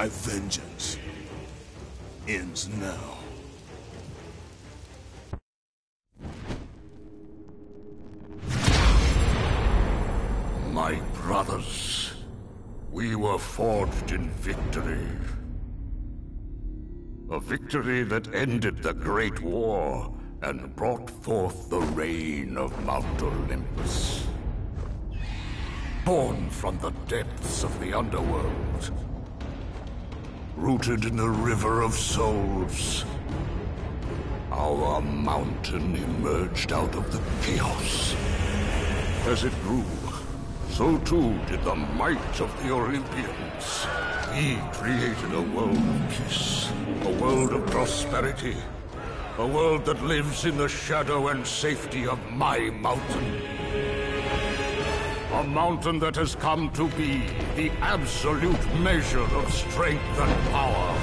My vengeance ends now. My brothers, we were forged in victory. A victory that ended the Great War and brought forth the reign of Mount Olympus. Born from the depths of the underworld. Rooted in the River of Souls. Our mountain emerged out of the chaos. As it grew, so too did the might of the Olympians. We created a world of peace, a world of prosperity, a world that lives in the shadow and safety of my mountain. A mountain that has come to be the absolute measure of strength and power.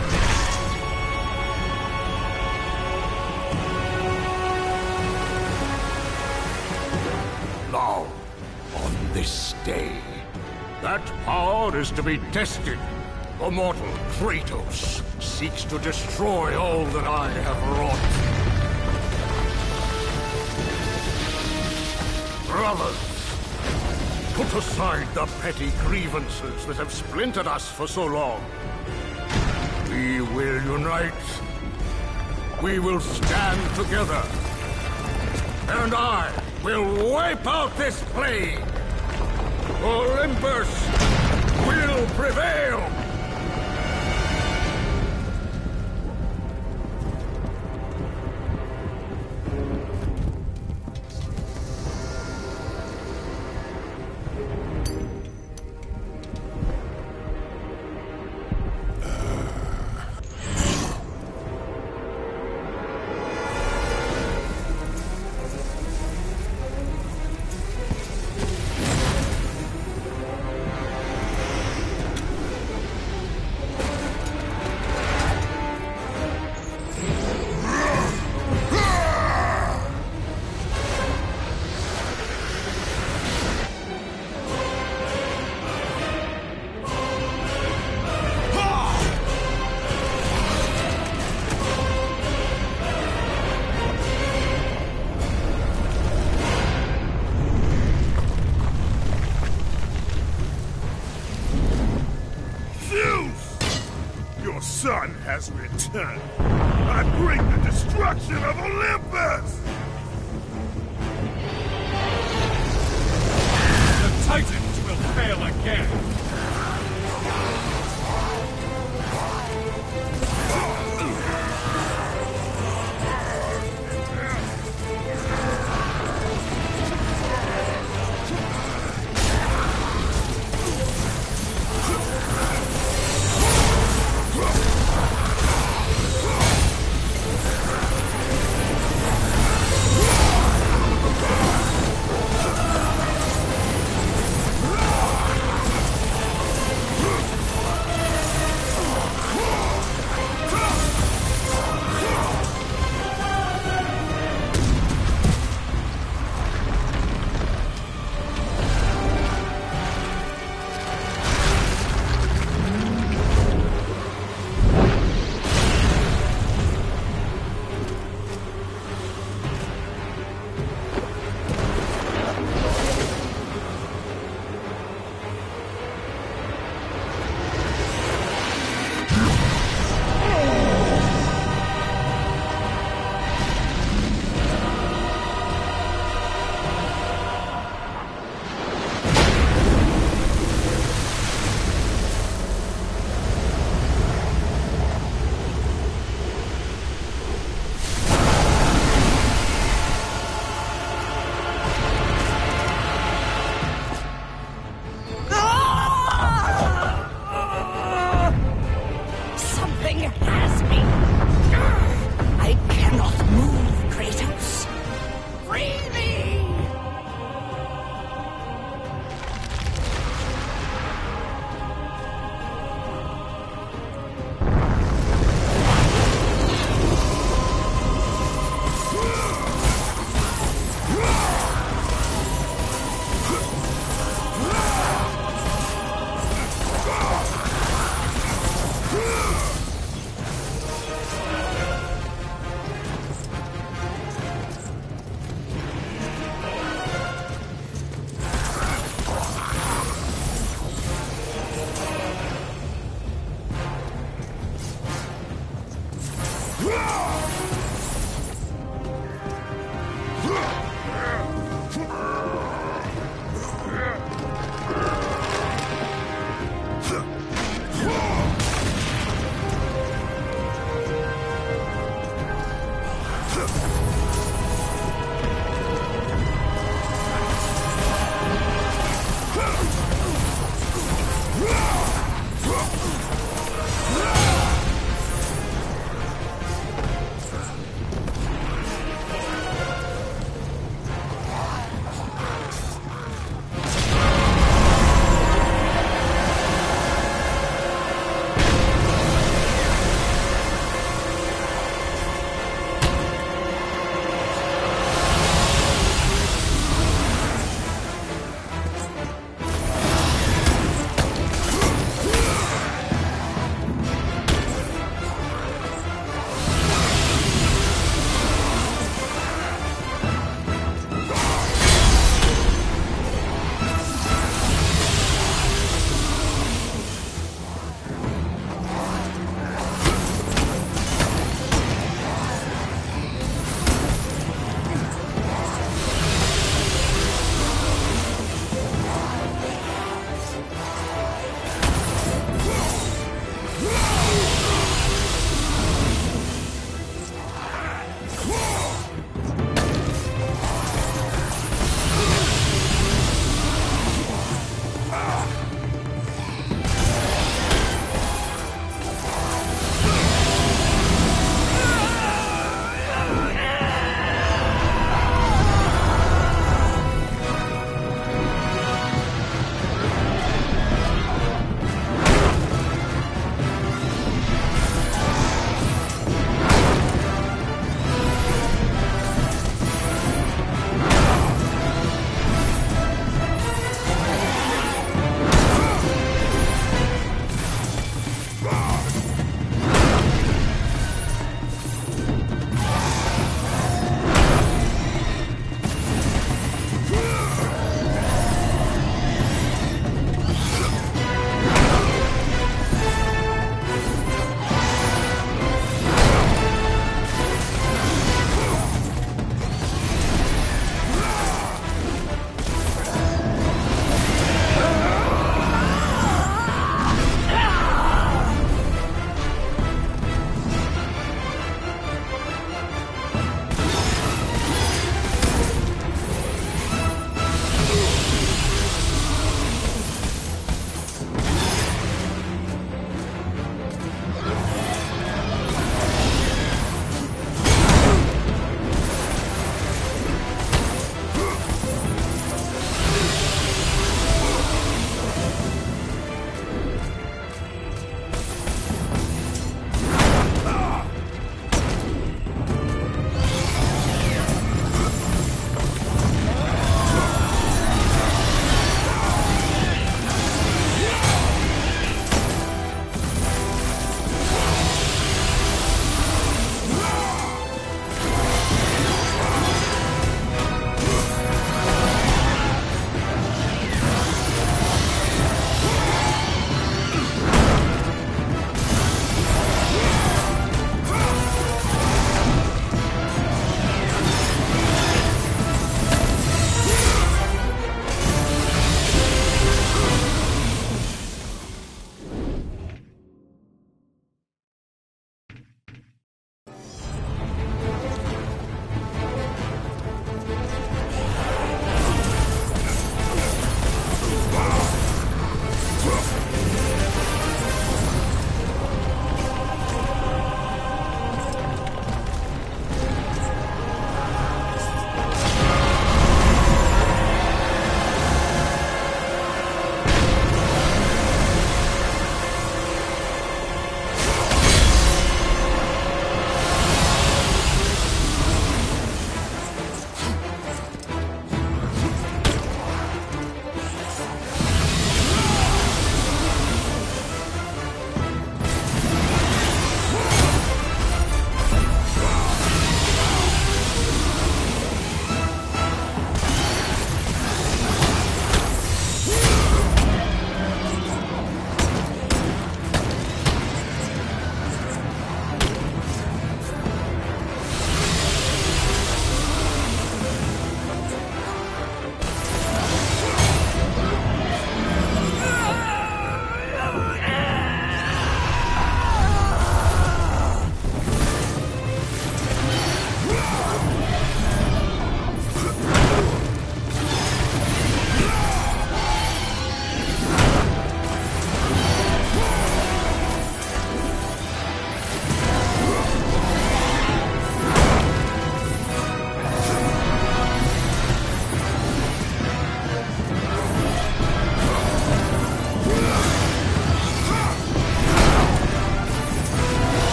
Now, on this day, that power is to be tested. The mortal Kratos seeks to destroy all that I have wrought. Brothers, put aside the petty grievances that have splintered us for so long. We will unite. We will stand together. And I will wipe out this plague. Olympus will prevail.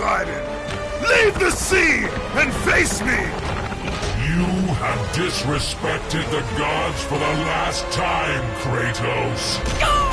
Leave the sea and face me! You have disrespected the gods for the last time, Kratos!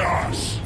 Us!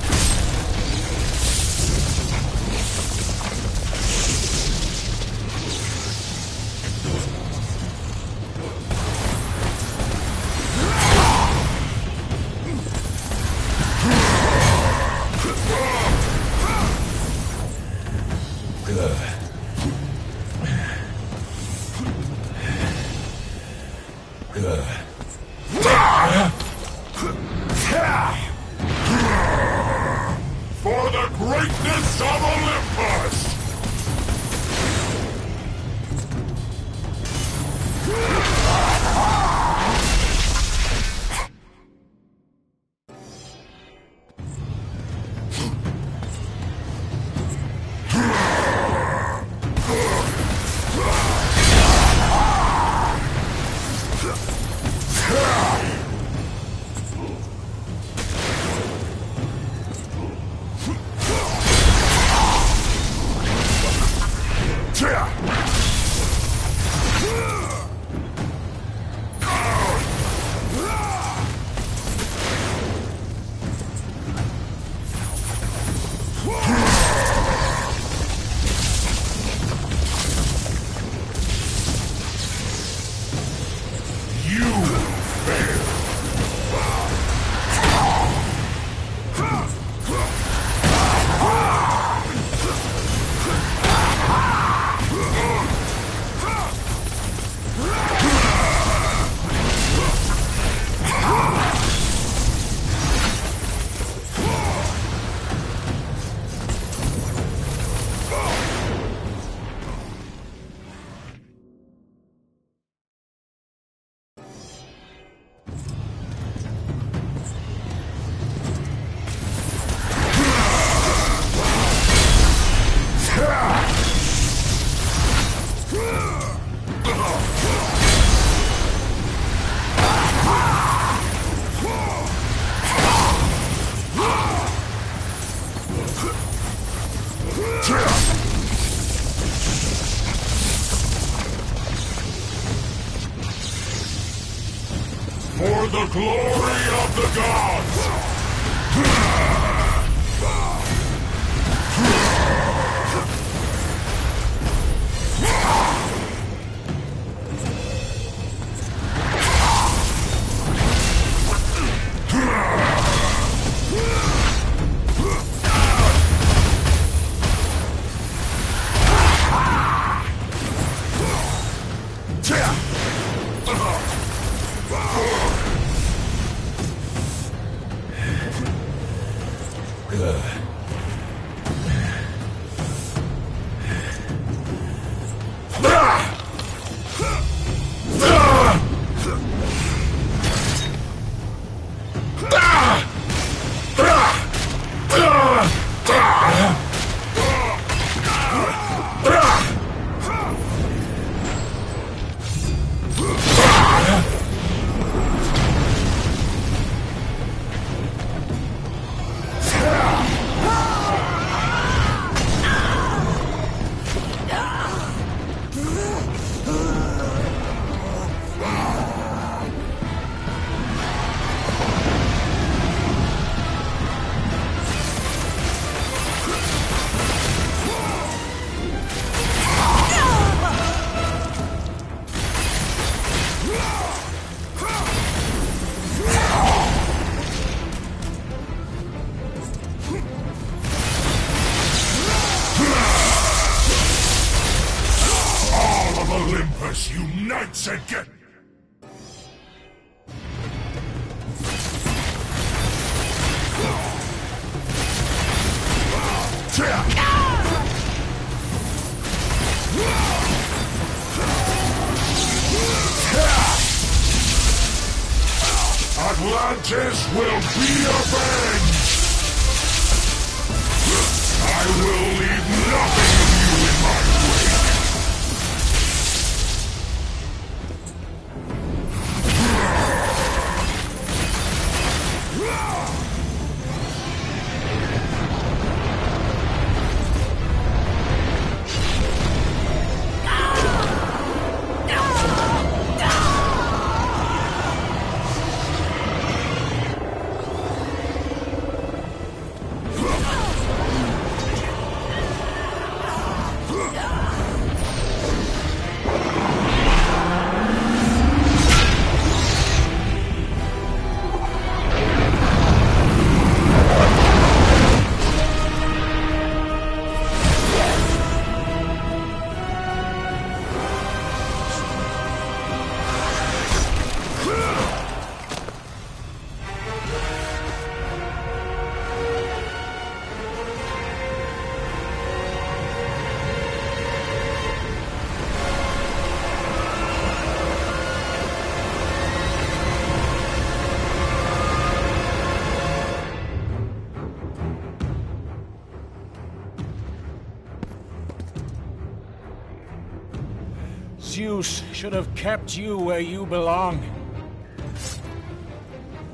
Zeus should have kept you where you belong.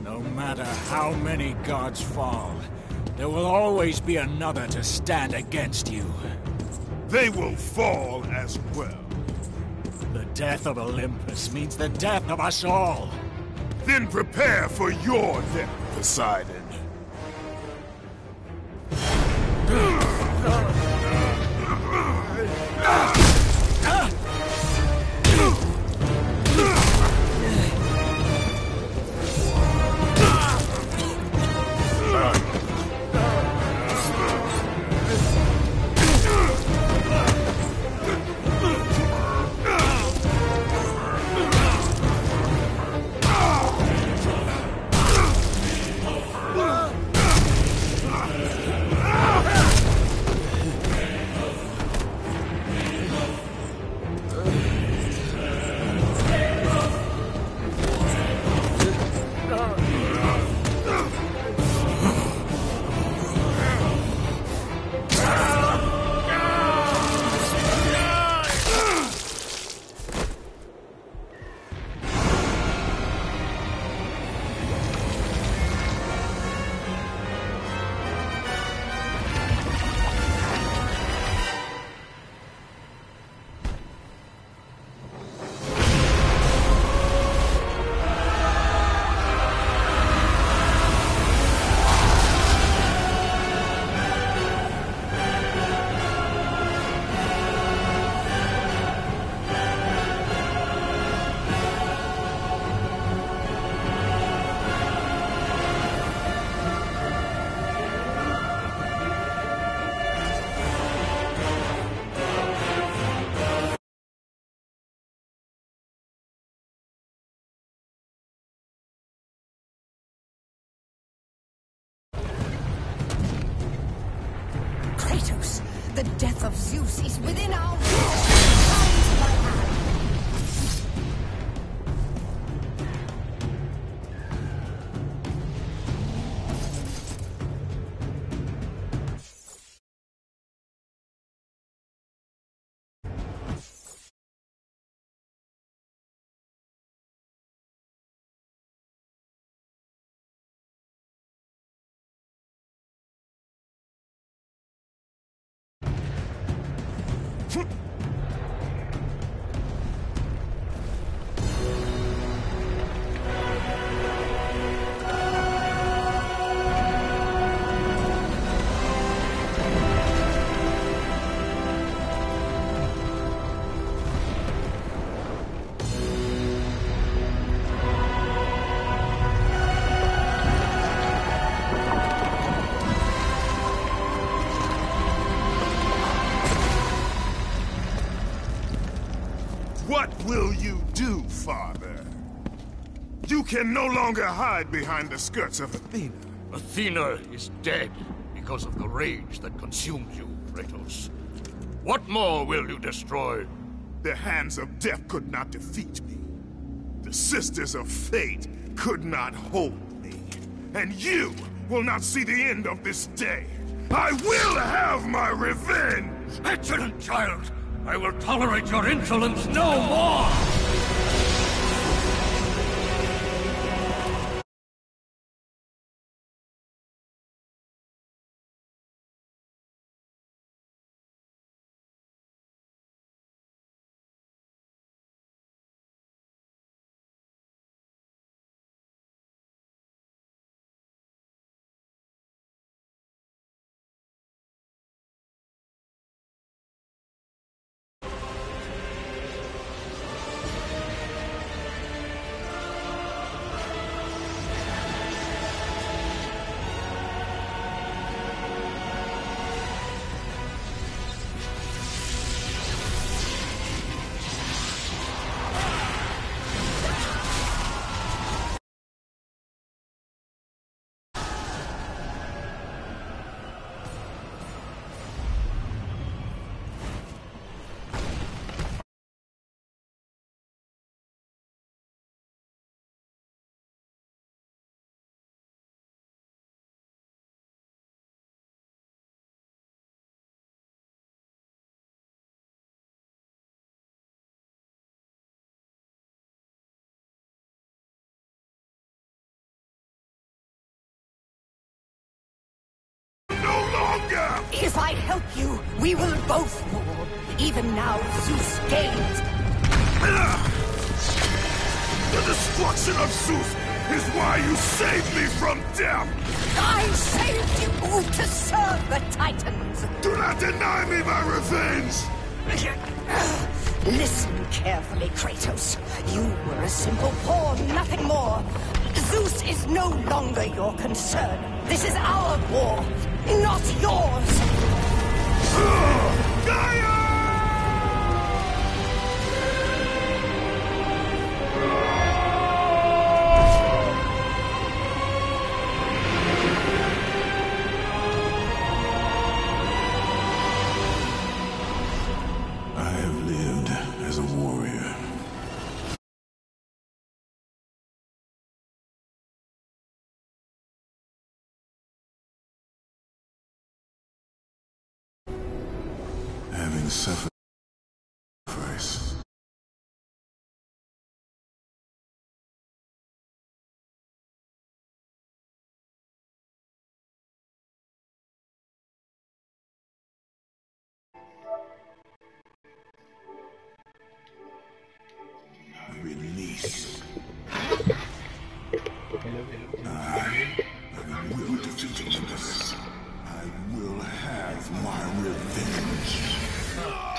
No matter how many gods fall, there will always be another to stand against you. They will fall as well. The death of Olympus means the death of us all. Then prepare for your death, Poseidon. Can no longer hide behind the skirts of Athena. Athena is dead because of the rage that consumed you, Kratos. What more will you destroy? The hands of death could not defeat me. The sisters of fate could not hold me. And you will not see the end of this day. I will have my revenge! Excellent child! I will tolerate your insolence no more! We will both rule. Even now, Zeus gains. The destruction of Zeus is why you saved me from death! I saved you to serve the Titans. Do not deny me my revenge! Listen carefully, Kratos. You were a simple pawn, nothing more. Zeus is no longer your concern. This is our war, not yours. Gaia! Release. I will defeat Olympus. I will have my revenge. Oh.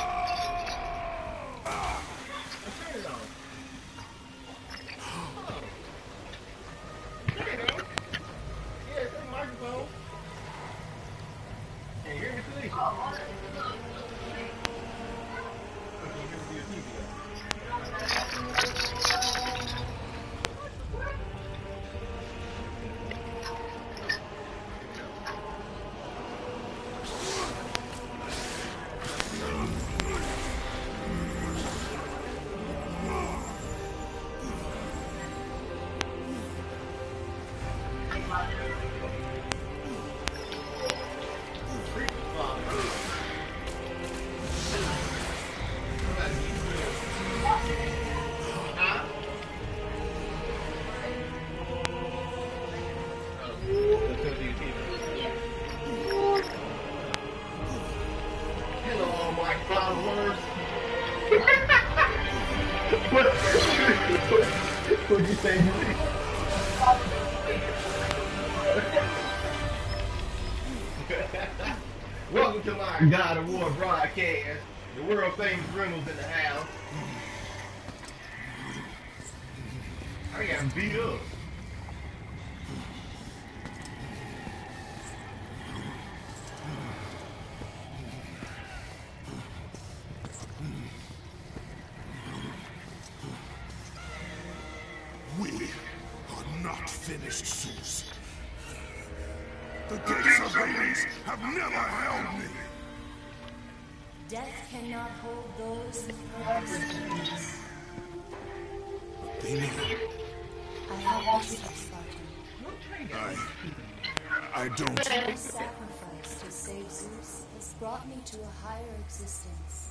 Brought me to a higher existence.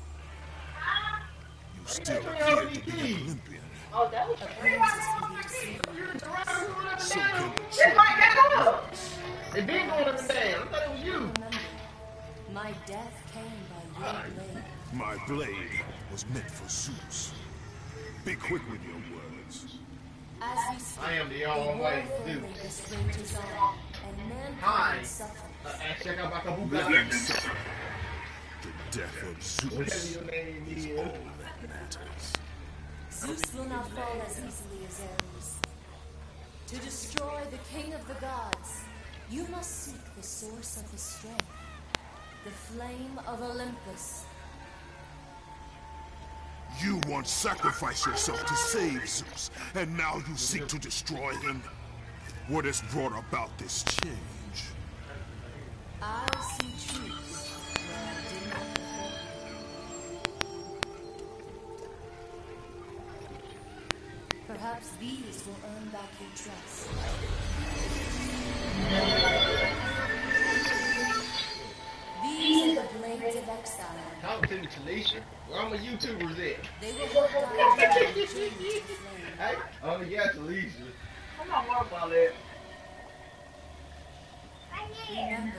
You still appear to be an Olympian. Oh, that Appearances can be deceiving. So can the It's like that up. They been going up and down. I thought it was you. Remember, my death came by your blade. My blade was meant for Zeus. Be quick with your words. As we speak, I am the the almighty war for Zeus. Olympus rages on, and Hi. mankind suffers. The death of Zeus is. all that matters. Zeus will not fall as easily as Ares. To destroy the king of the gods, you must seek the source of his strength, the flame of Olympus. You once sacrificed yourself to save Zeus, and now you seek to destroy him? What has brought about this change? I see truths where I did not before. Perhaps these will earn back your trust. These are the blades of exile. Talk to me, Talisha. Where all my YouTubers at? They will help guide you on to the flame. Hey, oh yeah, Talisha. I'm not worried about that. Remember,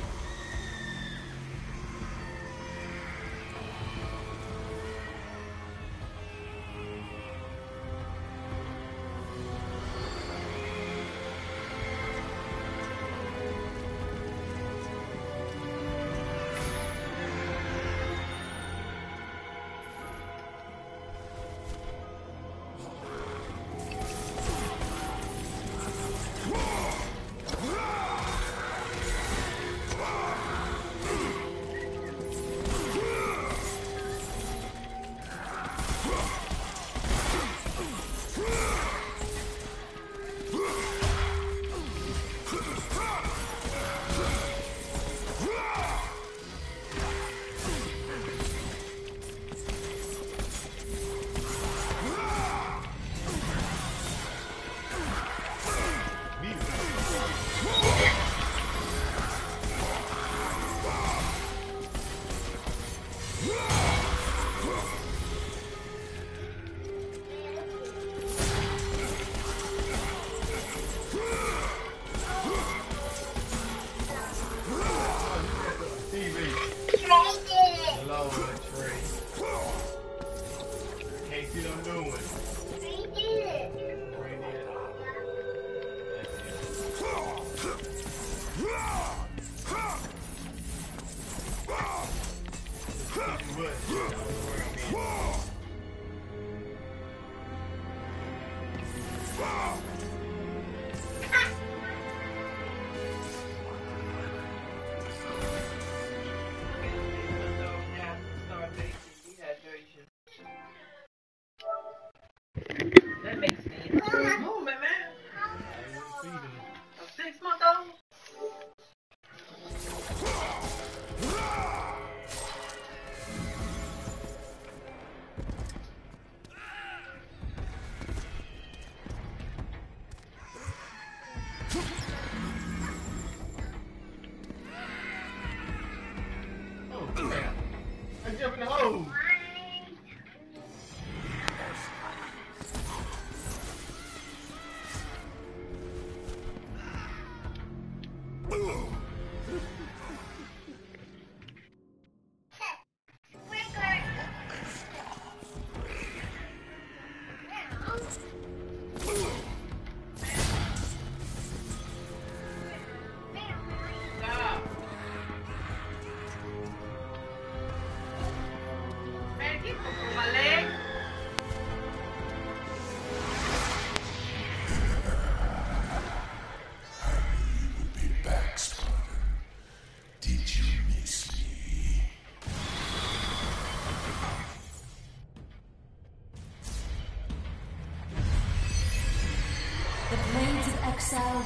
Can't see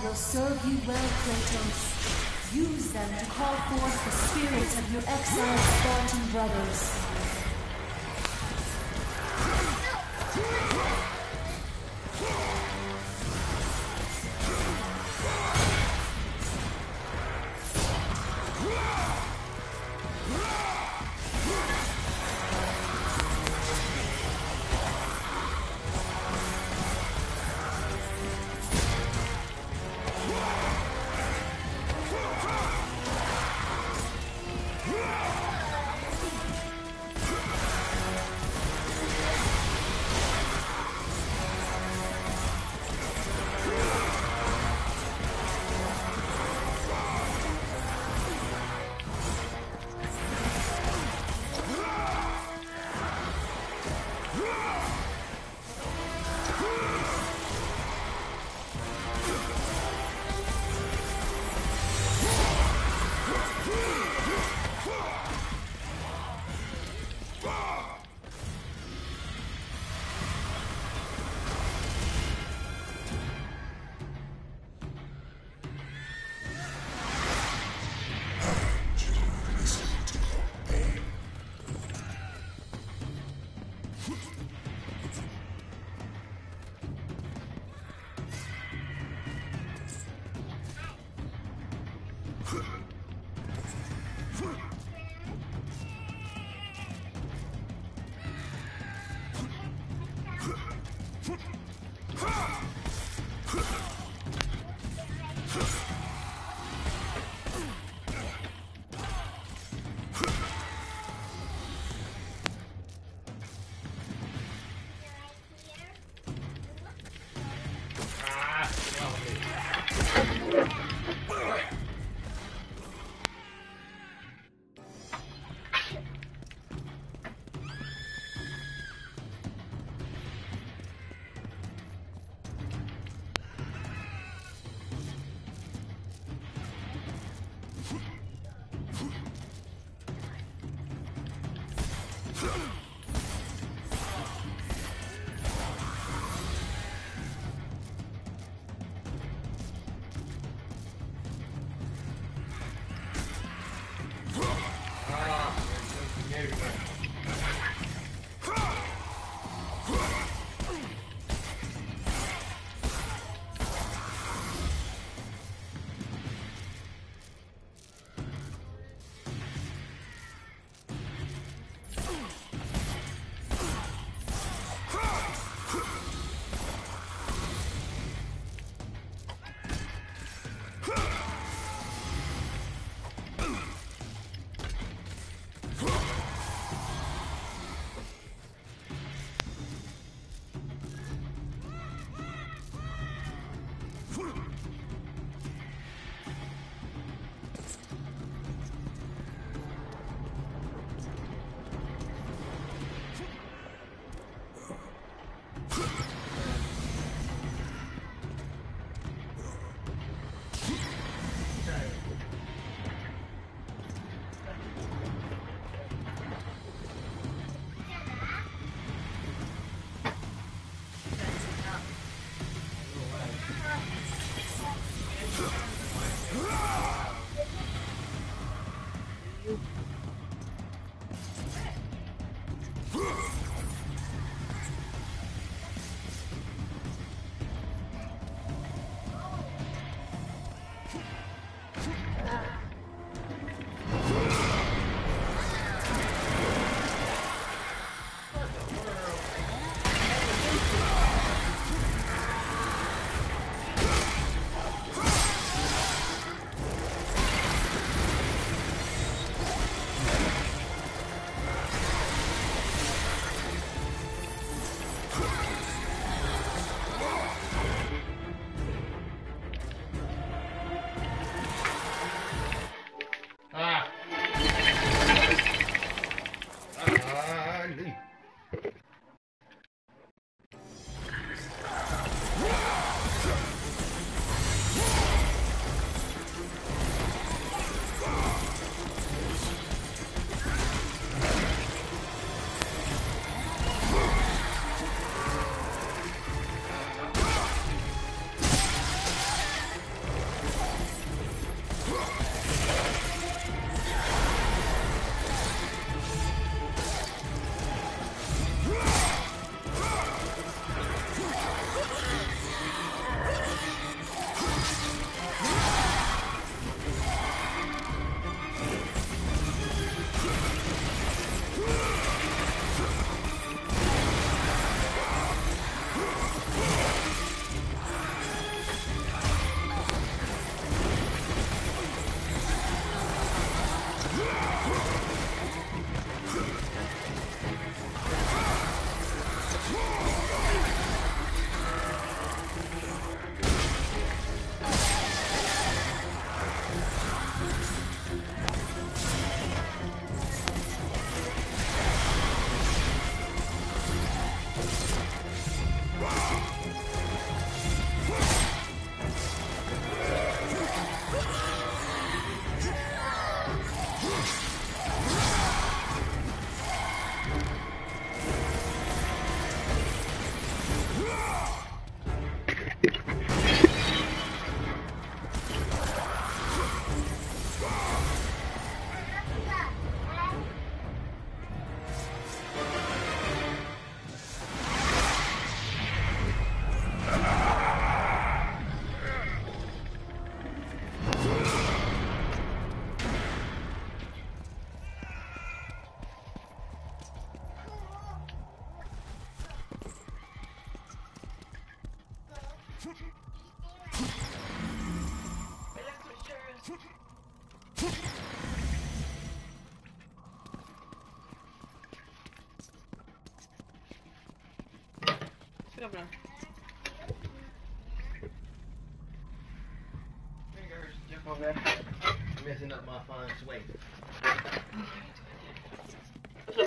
will serve you well, Kratos. Use them to call forth the spirits of your exiled Spartan brothers.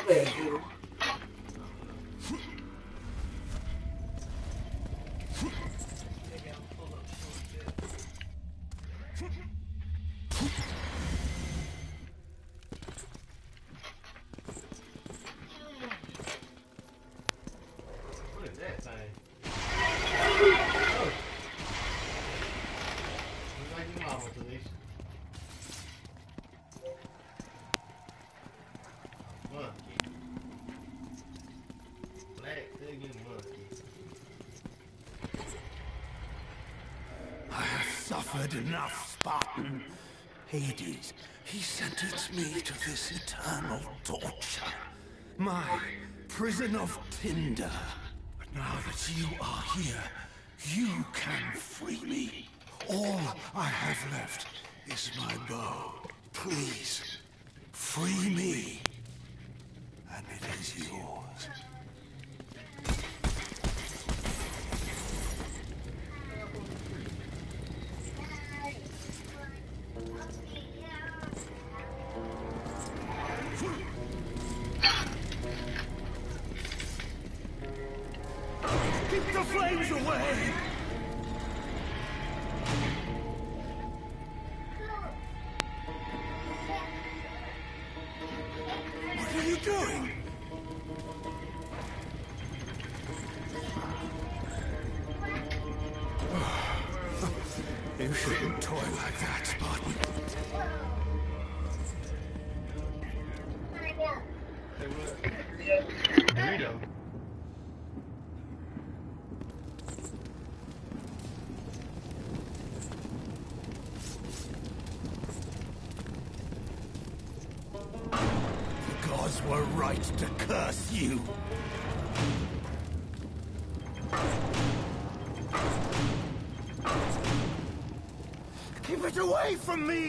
对 suffered enough, Spartan. Hades, he sentenced me to this eternal torture. My prison of tinder. But now that you are here, you can free me. All I have left is my bow. Please, free me. Curse you. Keep it away from me!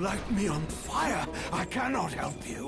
Light me on fire, I cannot help you.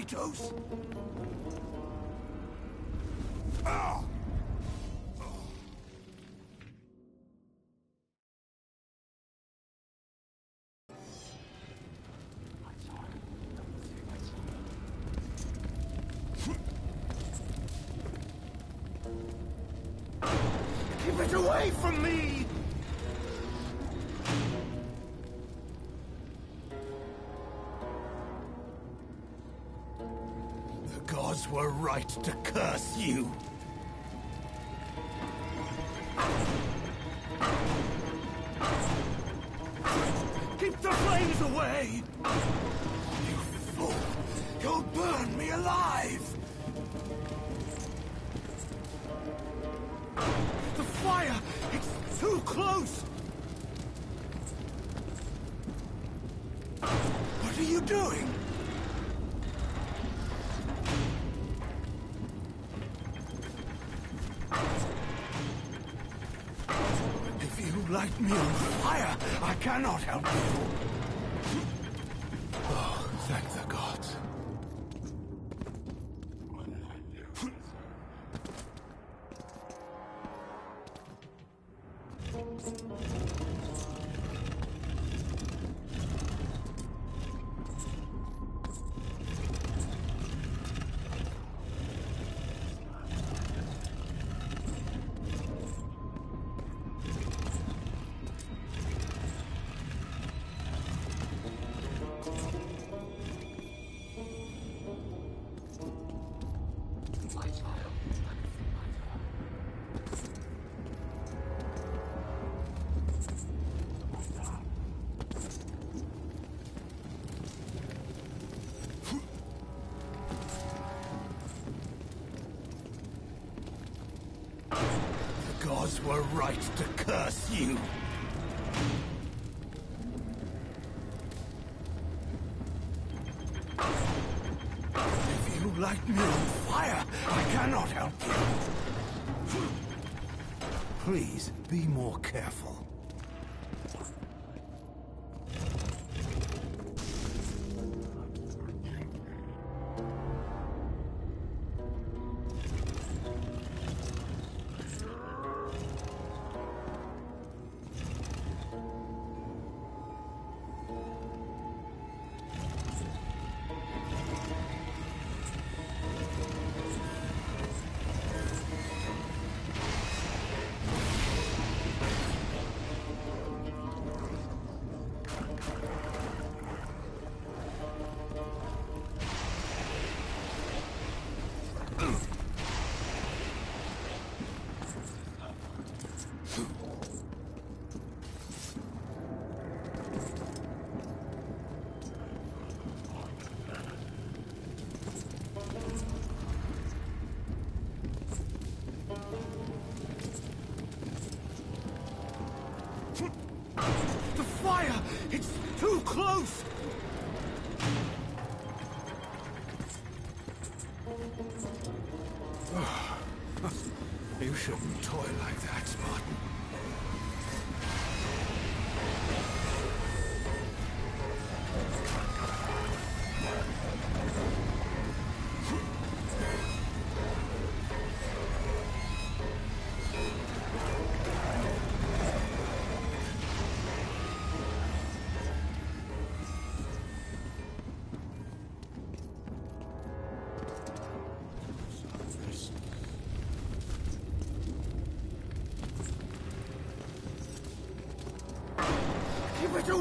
Kratos! right to curse you. Keep the flames away! You fool! You'll burn me alive! The fire! It's too close! What are you doing? were right to curse you.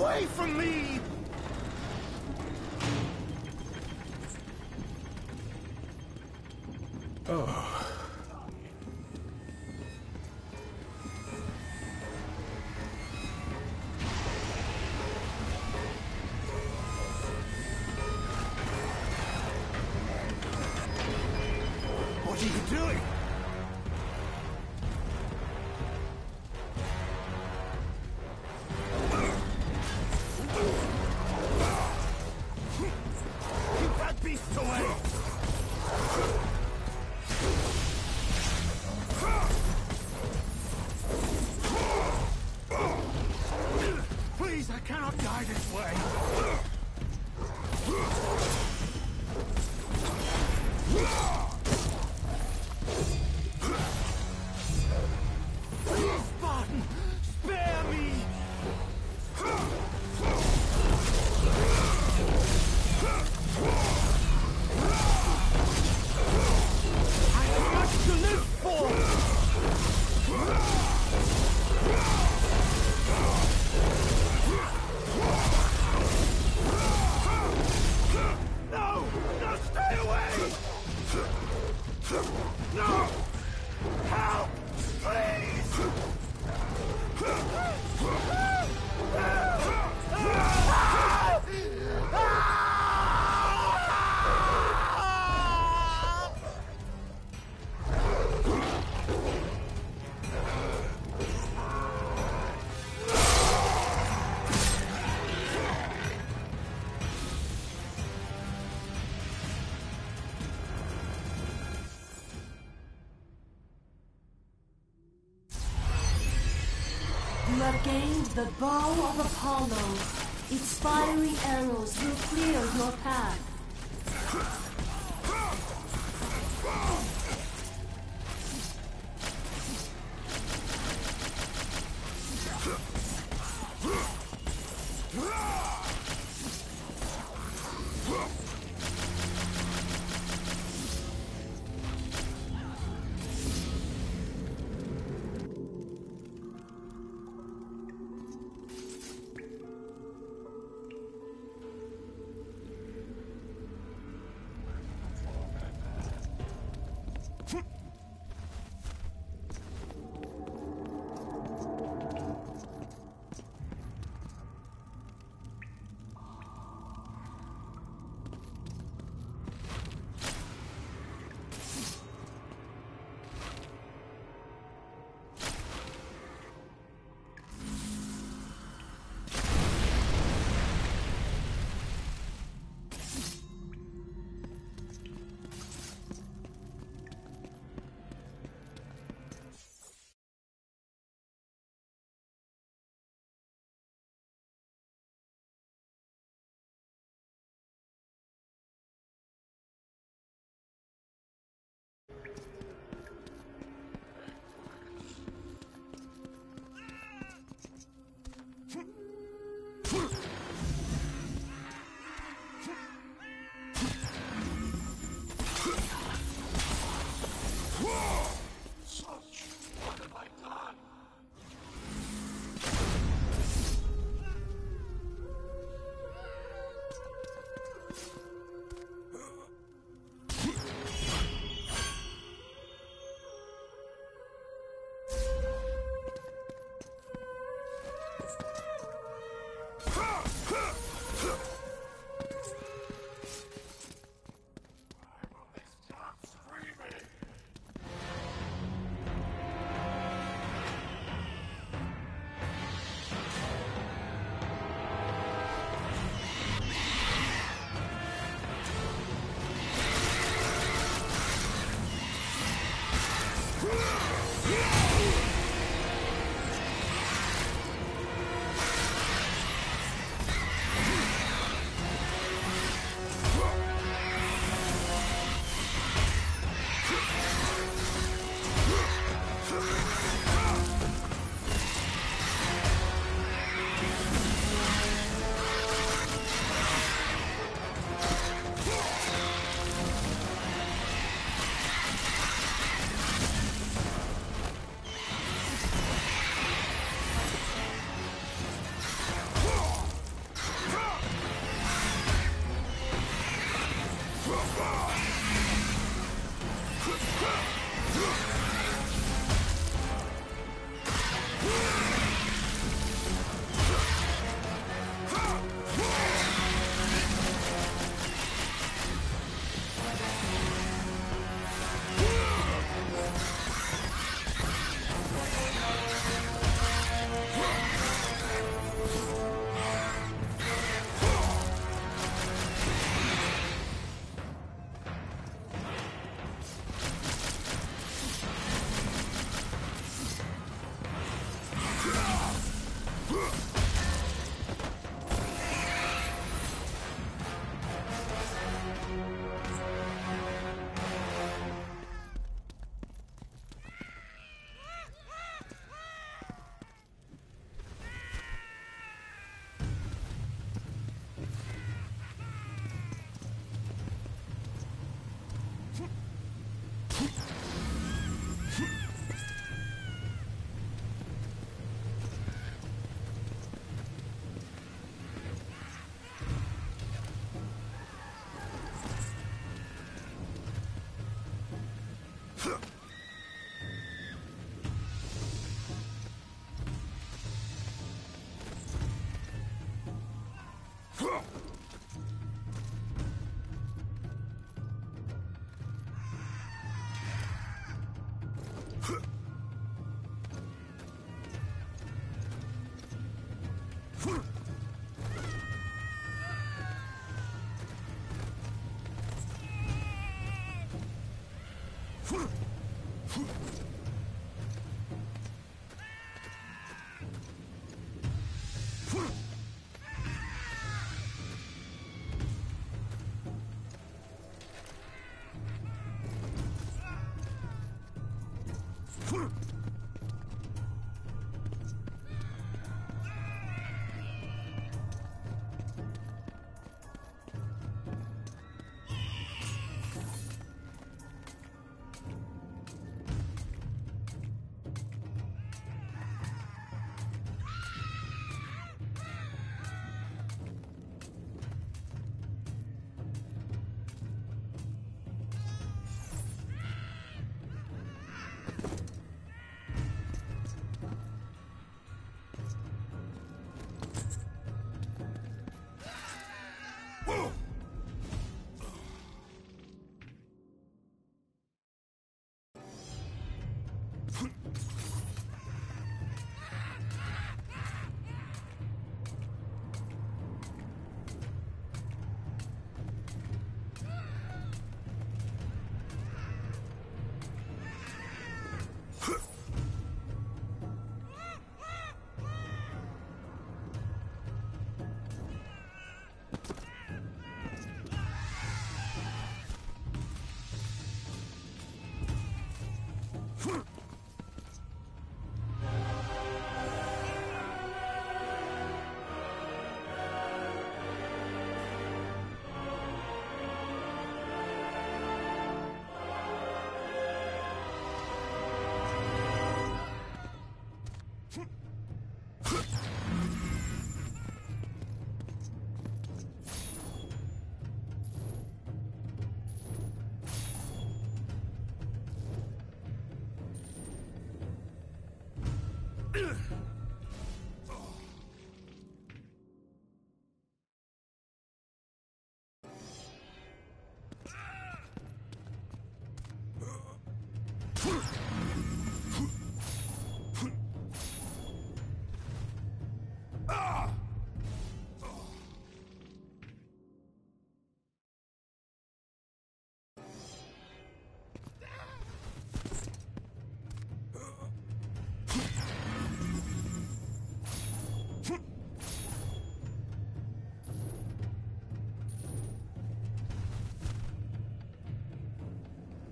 away from me! The Bow of Apollo. Its fiery arrows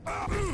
Ah!